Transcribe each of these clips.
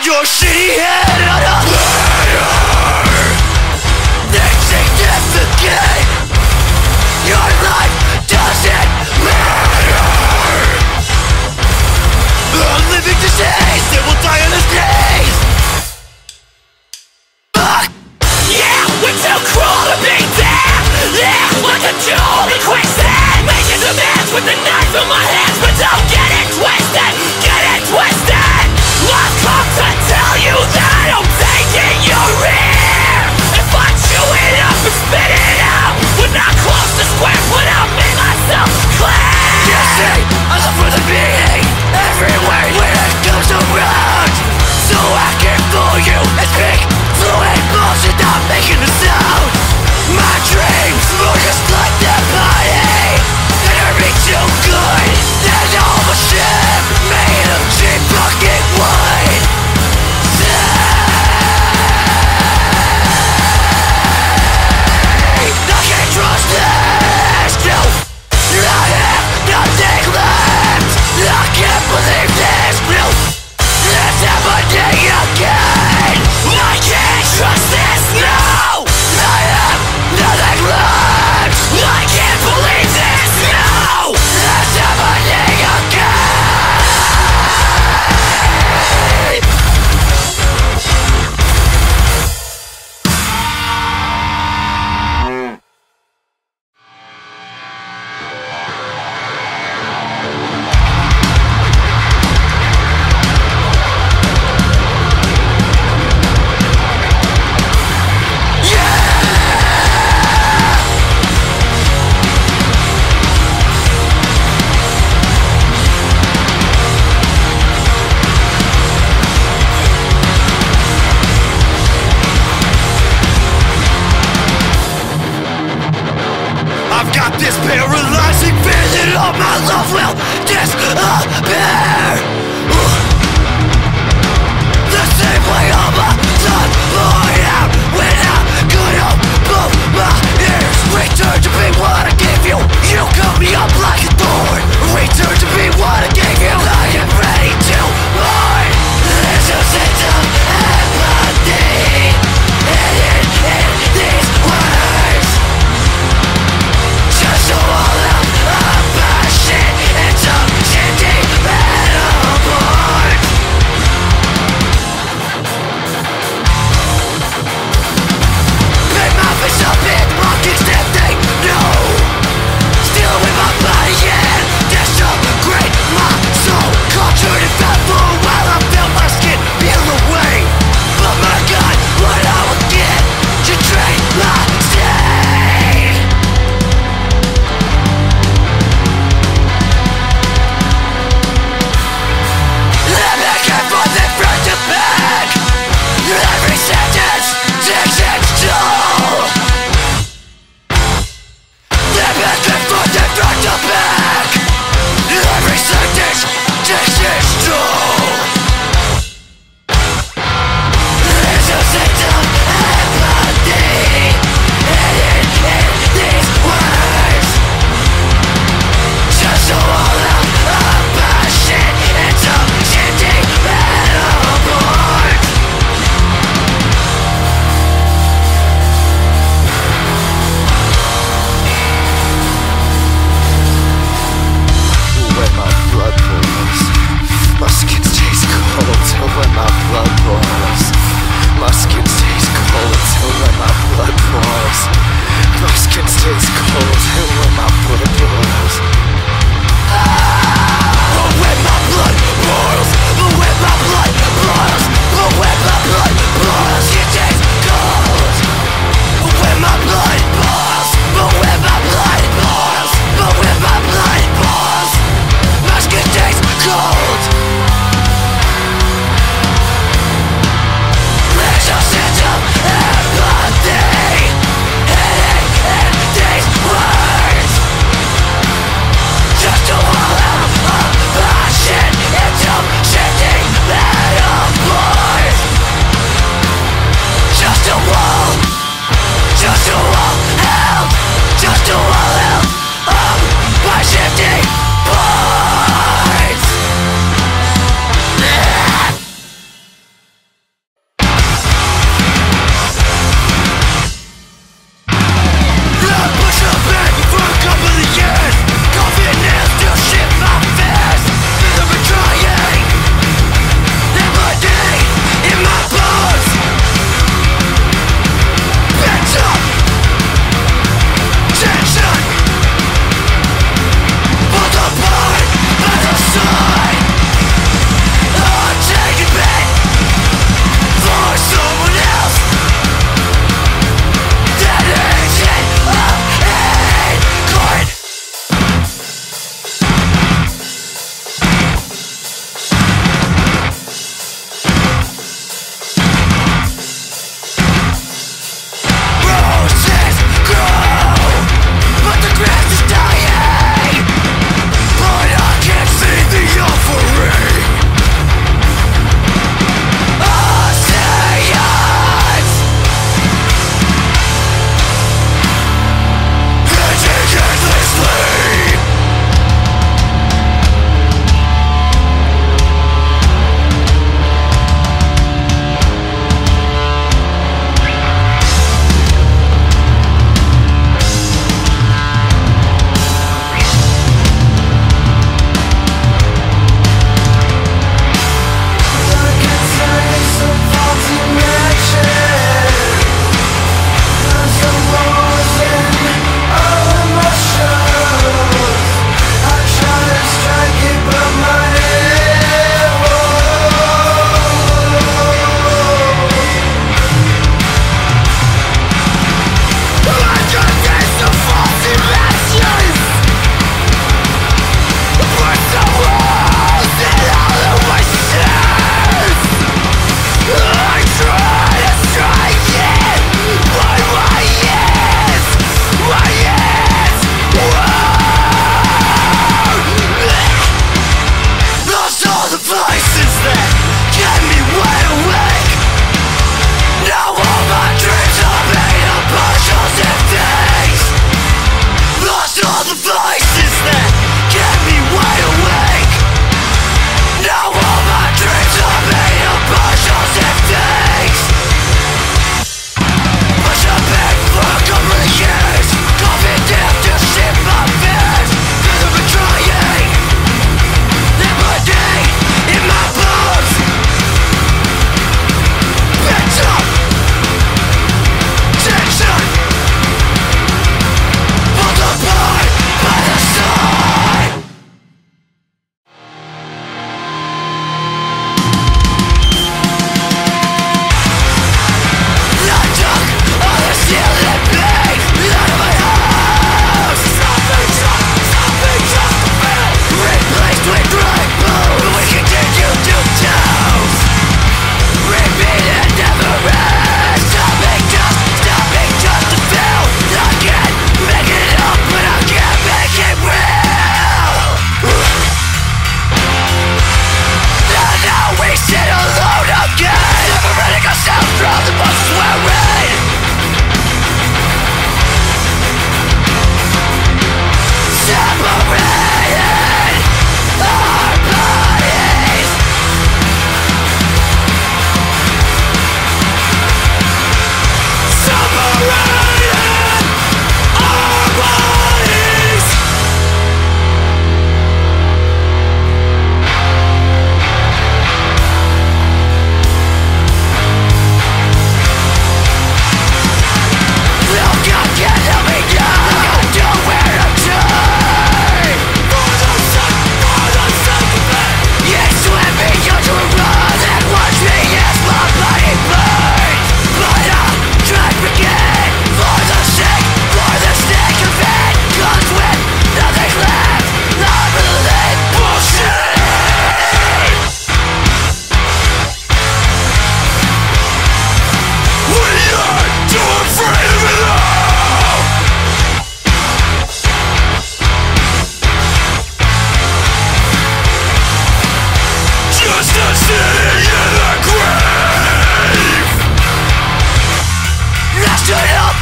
Your shitty head Not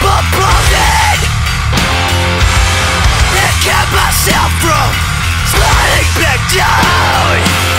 uploaded And kept myself from sliding back down.